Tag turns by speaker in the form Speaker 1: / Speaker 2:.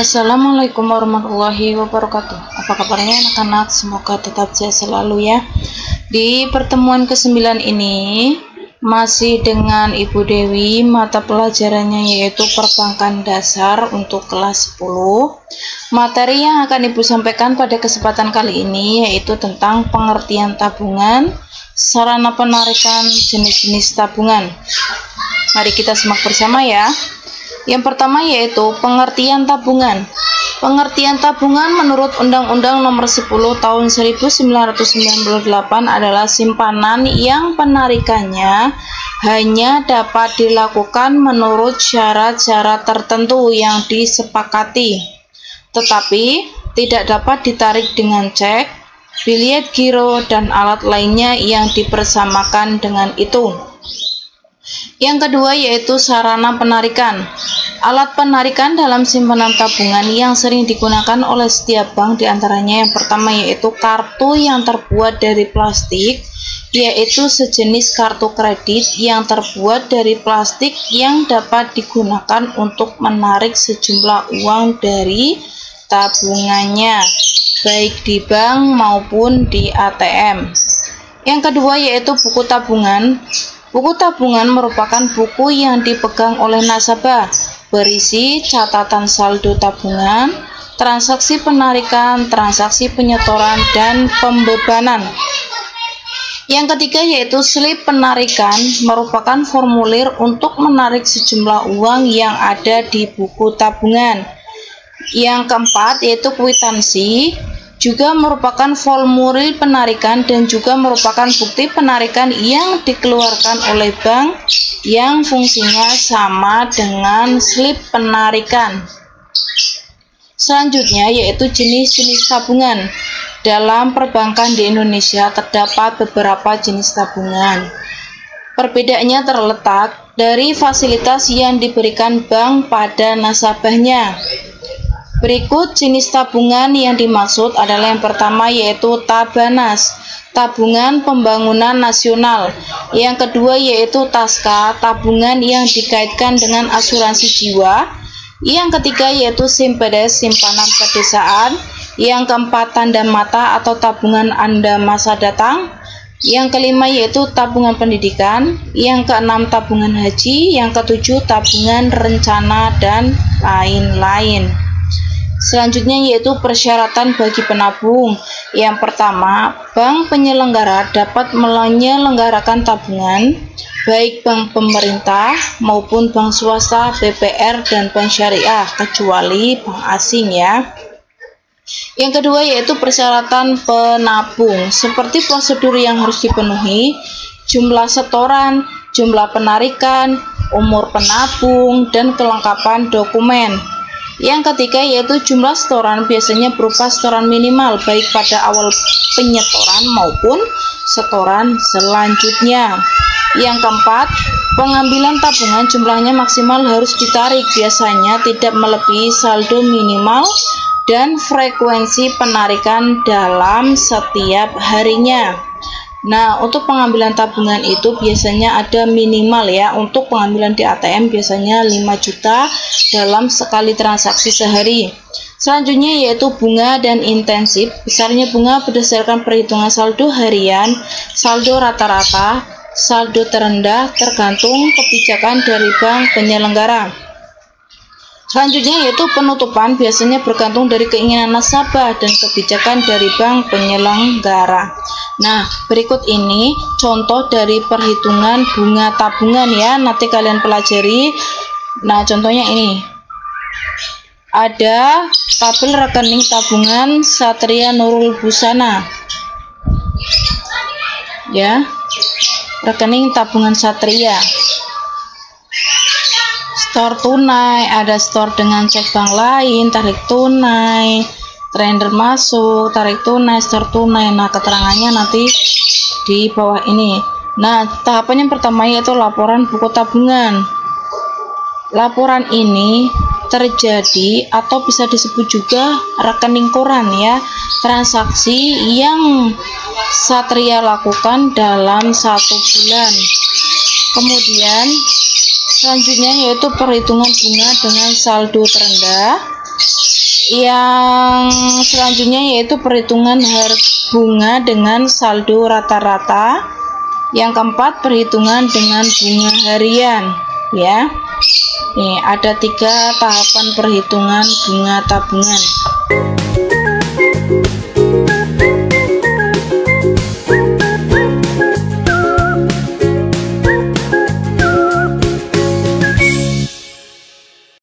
Speaker 1: Assalamualaikum warahmatullahi wabarakatuh. Apa kabarnya anak-anak? Semoga tetap sehat selalu ya. Di pertemuan ke-9 ini Masih dengan Ibu Dewi Mata pelajarannya yaitu perbankan dasar Untuk kelas 10 Materi yang akan Ibu sampaikan pada kesempatan kali ini Yaitu tentang pengertian tabungan Sarana penarikan jenis-jenis tabungan. Mari kita simak bersama ya yang pertama yaitu pengertian tabungan. Pengertian tabungan menurut Undang-Undang Nomor 10 Tahun 1998 adalah simpanan yang penarikannya hanya dapat dilakukan menurut syarat-syarat tertentu yang disepakati, tetapi tidak dapat ditarik dengan cek, bilet giro, dan alat lainnya yang dipersamakan dengan itu. Yang kedua yaitu sarana penarikan. Alat penarikan dalam simpanan tabungan yang sering digunakan oleh setiap bank di antaranya yang pertama yaitu kartu yang terbuat dari plastik yaitu sejenis kartu kredit yang terbuat dari plastik yang dapat digunakan untuk menarik sejumlah uang dari tabungannya baik di bank maupun di ATM. Yang kedua yaitu buku tabungan. Buku tabungan merupakan buku yang dipegang oleh nasabah berisi catatan saldo tabungan, transaksi penarikan, transaksi penyetoran, dan pembebanan. Yang ketiga yaitu slip penarikan merupakan formulir untuk menarik sejumlah uang yang ada di buku tabungan. Yang keempat yaitu kwitansi juga merupakan formulir penarikan dan juga merupakan bukti penarikan yang dikeluarkan oleh bank yang fungsinya sama dengan slip penarikan. Selanjutnya yaitu jenis-jenis tabungan. Dalam perbankan di Indonesia terdapat beberapa jenis tabungan. Perbedaannya terletak dari fasilitas yang diberikan bank pada nasabahnya. Berikut jenis tabungan yang dimaksud adalah yang pertama yaitu Tabanas, tabungan pembangunan nasional. Yang kedua yaitu Taska, tabungan yang dikaitkan dengan asuransi jiwa. Yang ketiga yaitu Simpedes, simpanan pedesaan. Yang keempat tanda mata atau tabungan Anda masa datang. Yang kelima yaitu tabungan pendidikan, yang keenam tabungan haji, yang ketujuh tabungan rencana dan lain-lain. Selanjutnya yaitu persyaratan bagi penabung. Yang pertama, bank penyelenggara dapat menyelenggarakan tabungan baik bank pemerintah maupun bank swasta, BPR dan bank syariah kecuali bank asing ya. Yang kedua yaitu persyaratan penabung. Seperti prosedur yang harus dipenuhi, jumlah setoran, jumlah penarikan, umur penabung dan kelengkapan dokumen. Yang ketiga yaitu jumlah setoran biasanya berupa setoran minimal baik pada awal penyetoran maupun setoran selanjutnya. Yang keempat, pengambilan tabungan jumlahnya maksimal harus ditarik biasanya tidak melebihi saldo minimal dan frekuensi penarikan dalam setiap harinya. Nah, untuk pengambilan tabungan itu biasanya ada minimal ya. Untuk pengambilan di ATM biasanya 5 juta dalam sekali transaksi sehari. Selanjutnya yaitu bunga dan intensif. Besarnya bunga berdasarkan perhitungan saldo harian, saldo rata-rata, saldo terendah tergantung kebijakan dari bank penyelenggara. Selanjutnya yaitu penutupan biasanya bergantung dari keinginan nasabah dan kebijakan dari bank penyelenggara. Nah, berikut ini contoh dari perhitungan bunga tabungan ya. Nanti kalian pelajari. Nah, contohnya ini. Ada tabel rekening tabungan Satria Nurul Busana. Ya. Rekening tabungan Satria store tunai, ada store dengan cek bank lain, tarik tunai, trader masuk, tarik tunai, store tunai. Nah, keterangannya nanti di bawah ini. Nah, tahapan yang pertama yaitu laporan buku tabungan. Laporan ini terjadi atau bisa disebut juga rekening koran ya, transaksi yang Satria lakukan dalam satu bulan. Kemudian Selanjutnya yaitu perhitungan bunga dengan saldo terendah. yang selanjutnya yaitu perhitungan bunga dengan saldo rata-rata yang keempat perhitungan dengan bunga harian ya Nih, ada tiga tahapan perhitungan bunga tabungan.